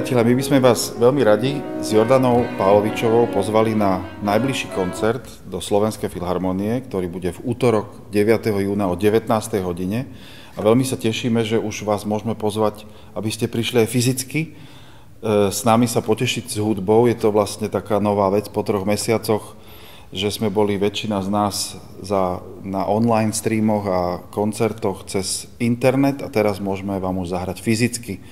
Priatelia, my by sme vás veľmi radi s Jordanou Pálovičovou pozvali na najbližší koncert do Slovenskej filharmonie, ktorý bude v útorok 9. júna o 19. hodine. A veľmi sa tešíme, že už vás môžeme pozvať, aby ste prišli aj fyzicky s nami sa potešiť s hudbou. Je to vlastne taká nová vec po troch mesiacoch, že sme boli väčšina z nás za, na online streamoch a koncertoch cez internet a teraz môžeme vám už zahrať fyzicky.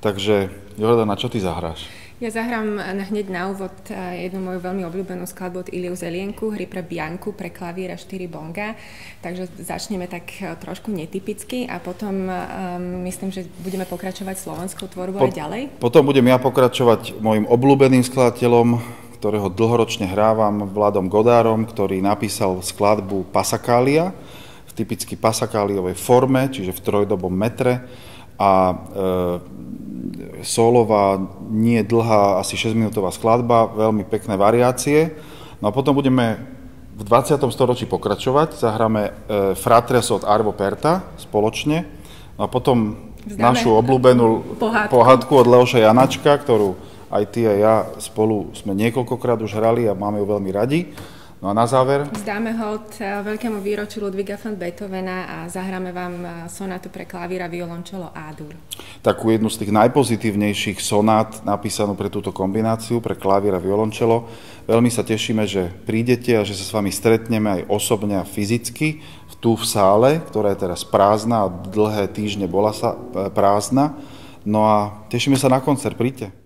Takže Jordana, čo ty zahráš? Ja zahrám hneď na úvod eh, jednu moju veľmi obľúbenú skladbu od Iliu Zelienku, hry pre Bianku, pre klavír a 4 bonga. Takže začneme tak eh, trošku netypicky a potom um, myslím, že budeme pokračovať slovenskou tvorbou po, aj ďalej. Potom budem ja pokračovať môjim obľúbeným skladateľom, ktorého dlhoročne hrávam, Vladom Godárom, ktorý napísal skladbu Pasakália v typicky pasakáliovej forme, čiže v trojdobom metre a e, solová, nie dlhá, asi 6-minútová skladba, veľmi pekné variácie. No a potom budeme v 20. storočí pokračovať, zahráme e, Fratres od Arvo Perta spoločne. No a potom Vzdáme našu obľúbenú pohádku. pohádku od Leoša Janačka, ktorú aj ty a ja spolu sme niekoľkokrát už hrali a máme ju veľmi radi. No a na záver? Zdáme hold eh, veľkému výročiu Ludviga von Beethovena a zahráme vám eh, sonátu pre klavíra, violončelo A-dur. Takú jednu z tých najpozitívnejších sonát napísanú pre túto kombináciu, pre klavír a violončelo. Veľmi sa tešíme, že prídete a že sa s vami stretneme aj osobne a fyzicky tu v sále, ktorá je teraz prázdna a dlhé týždne bola sa, eh, prázdna. No a tešíme sa na koncert, príďte.